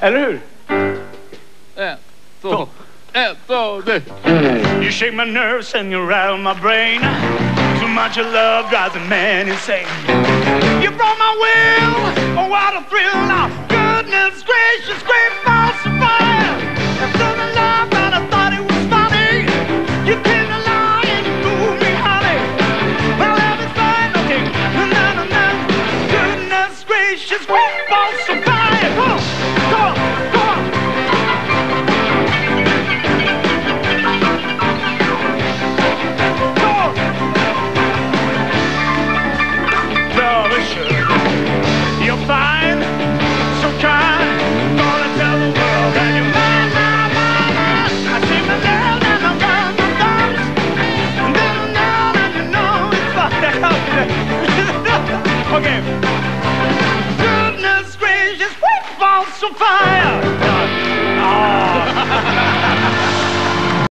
Eller hur? En, två, en, två, tre. You shake my nerves and you rattle my brain. Too much of love drives a man insane. You broke my will, oh what a thrill now. Okay. Goodness gracious, we fall so fire.